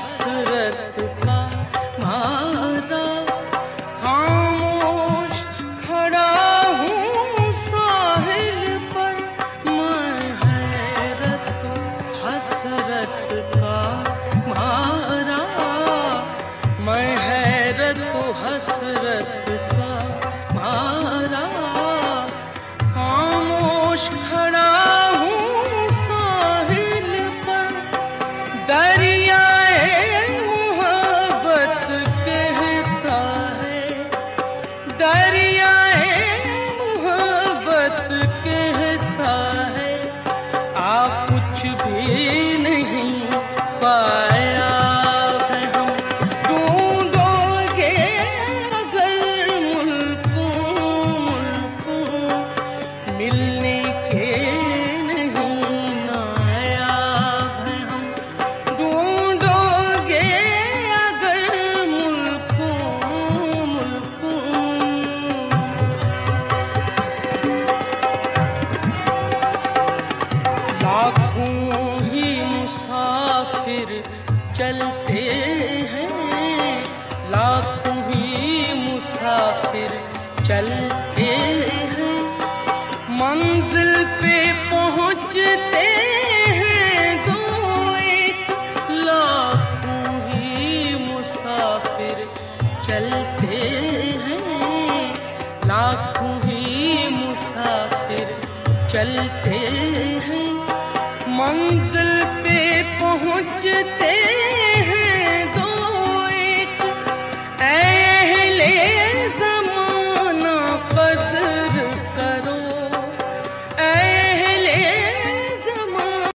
हसरत का मारा। खामोश खड़ा हूँ साहिल पर। मैं हैरत हसरत का मारा। मैं हैरत हसरत कुछ भी नहीं पाया मुसाफिर चलते हैं। लाखों ही मुसाफिर चलते हैं। मंजिल पे पहुँचते हैं दो एक। लाखों ही मुसाफिर चलते हैं। लाखों ही मुसाफिर चलते हैं। मंजिल पे पहुँचते